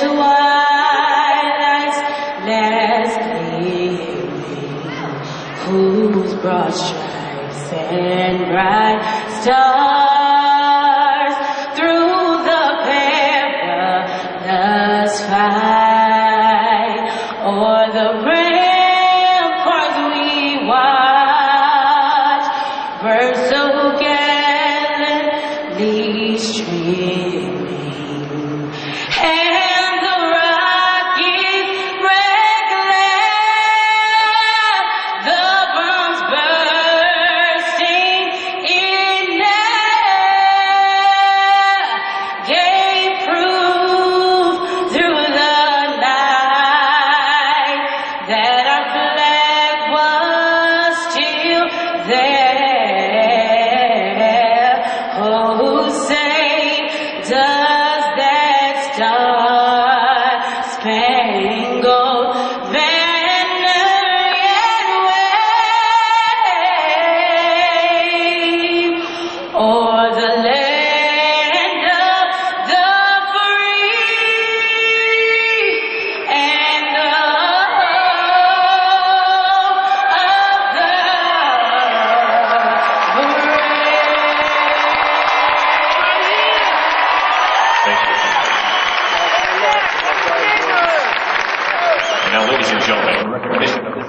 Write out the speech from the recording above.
twilight's last gleaming, whose broad stripes and bright stars through the perilous fight? O'er the ramparts we watch burn so gallantly streaming there. Oh, say, does that star spangled banner yet wave o'er the now, ladies and gentlemen,